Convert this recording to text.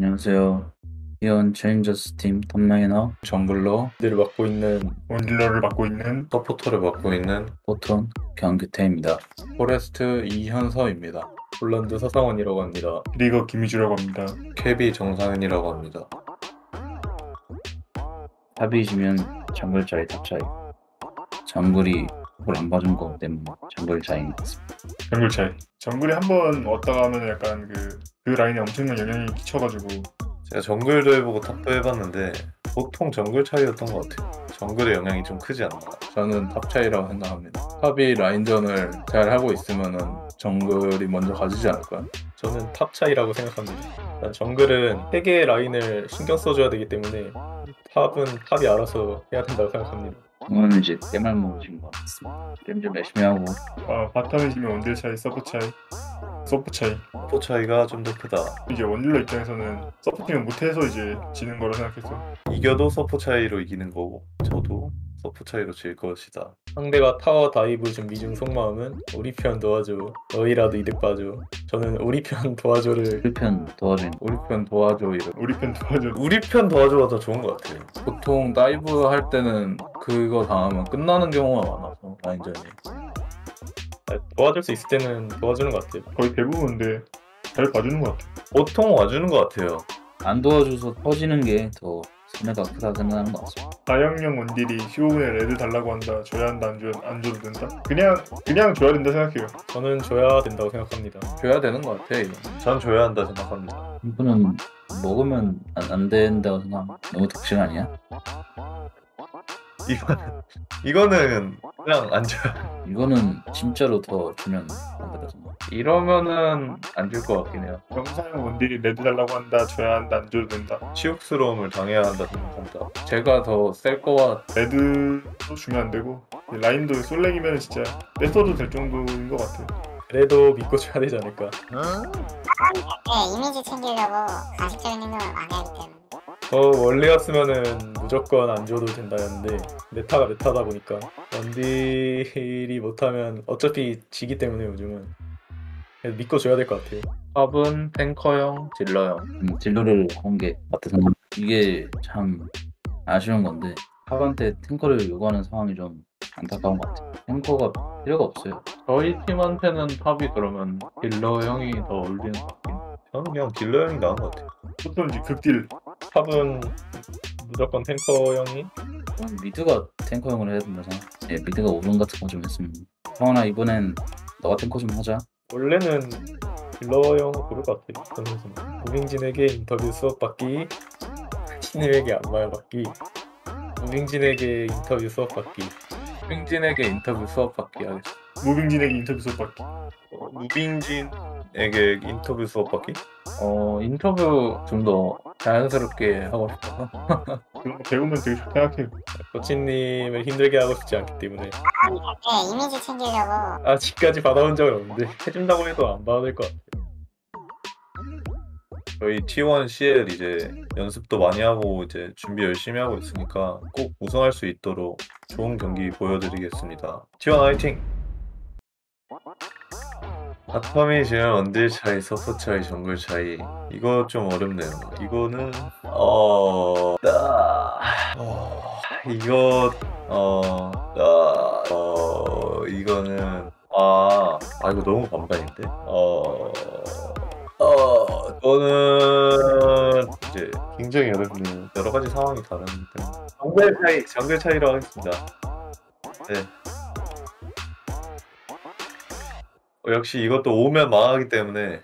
안녕하세요. T1 챌린저스 팀 top laner jungler 를 맡고 있는 원딜러를 맡고 있는 서포터를 맡고 있는 포톤 경규태입니다. 포레스트 이현서입니다. 폴란드 서상원이라고 합니다. 리거 김희주라고 합니다. 캐비 정상현이라고 합니다. top이시면 정글 차이 top 차이. 정글이 뭘 안 봐준 거 때문에 정글 차이인 것 같습니다. 정글 차이. 정글에 한번 왔다가 하면 약간 그, 그 라인에 엄청난 영향이 끼쳐가지고 제가 정글도 해보고 top도 해봤는데 보통 정글 차이였던 것 같아요. 정글의 영향이 좀 크지 않나. 저는 top 차이라고 생각합니다. top이 라인전을 잘 하고 있으면은 정글이 먼저 가지지 않을까요? 저는 top 차이라고 생각합니다. 일단 정글은 세 개의 라인을 신경 써줘야 되기 때문에 top은 top이 알아서 해야 된다고 생각합니다. 오늘은 이제 때말 먹으신 것 같습니다. 게임 좀 열심히 하고 아, bottom이시면 원딜 차이, 서포 차이, 서포 차이. 서포 차이가 좀 더 크다. 이제 원딜러 입장에서는 supporting을 못해서 이제 지는 거라 생각해서 이겨도 서포 차이로 이기는 거고 저도 서포 차이로 질 것이다. 상대가 타워 dive 준비 중 속마음은 우리 편 도와줘. 너희라도 이득 봐줘. 저는 우리 편 도와줘를 1편 도와주는 우리 편 도와줘 이런. 우리 편 도와줘. 우리 편 도와줘가 더 좋은 것 같아요. 보통 dive 할 때는 그거 당하면 끝나는 경우가 많아서 라인전이. 도와줄 수 있을 때는 도와주는 것 같아요. 거의 대부분인데 잘 봐주는 것 같아. 보통 와주는 것 같아요. 안 도와줘서 터지는 게 더 손해가 크다 생각하는 것 같습니다. 다영령 원딜이 15분에 레드 달라고 한다. 줘야 한다. 안, 줘, 안 줘도 된다. 그냥 그냥 줘야 된다 생각해요. 저는 줘야 된다고 생각합니다. 줘야 되는 것 같아 이거. 전 줘야 한다 생각합니다. 이분은 먹으면 안, 안 된다고 생각. 너무 덕질 아니야? 이거는 이거는 그냥 안 줘요. 이거는 진짜로 더 주면 안 된다 생각. 이러면은 안 줄 것 같긴 해요. 정상 원딜이 red 달라고 한다. 줘야 한다. 안 줘도 된다. 치욕스러움을 당해야 한다 생각합니다. 제가 더 셀 거와 red도 주면 안 되고 라인도 솔랭이면 진짜 뺏어도 될 정도인 것 같아요. 그래도 믿고 줘야 되지 않을까. 네, 이미지 챙기려고 가식적인 행동을 많이 하기 때문에 저 원래였으면은 무조건 안 줘도 된다였는데 meta가 meta다 보니까 원딜이 못하면 어차피 지기 때문에 요즘은 그래서 믿고 줘야 될 것 같아요. top은 탱커형, 딜러형. 음, 딜러를 하는 게 맞다 생각. 이게 참 아쉬운 건데 top한테 탱커를 요구하는 상황이 좀 안타까운 것 같아요. 탱커가 필요가 없어요. 저희 팀한테는 top이 그러면 딜러형이 더 어울리는 것 같긴 해요. 저는 그냥 딜러 형이 나은 것 같아요. 보통 이제 극딜 top은 무조건 탱커형이 mid가 탱커형을 해야 된다 생각. 예, mid가 오른 같은 거 좀 했으면. 형아 이번엔 너가 탱커 좀 하자. 원래는 딜러형 고를 것 같아요. 저는 무빙진에게 인터뷰 수업 받기, 신임에게 안마를 받기, 무빙진에게 인터뷰 수업 받기. 빙진에게 인터뷰 수업 받기 하겠습니다. 무빙진에게 인터뷰 수업 받기. 어, 무빙진 에게 인터뷰 수업 받기? 어 인터뷰 좀 더 자연스럽게 하고 싶어서 배우면 되게 좋다 생각해요. 코치님을 힘들게 하고 싶지 않기 때문에 네, 이미지 챙기려고 아직까지 받아온 적은 없는데 해준다고 해도 안 받을 것 같아요. 저희 T1 CL 이제 연습도 많이 하고 이제 준비 열심히 하고 있으니까 꼭 우승할 수 있도록 좋은 경기 보여드리겠습니다. T1 화이팅! bottom이 지금 원딜 차이, 서포 차이, 정글 차이 이거 좀 어렵네요. 이거는 어... 아... 어... 이거 어... 아... 어... 이거는 아... 아 이거 너무 반반인데? 어... 어... 저는 이제 굉장히 어렵네요. 여러 가지 상황이 때문에 정글 차이, 정글 차이로 하겠습니다. 네. 역시 이것도 오면 망하기 때문에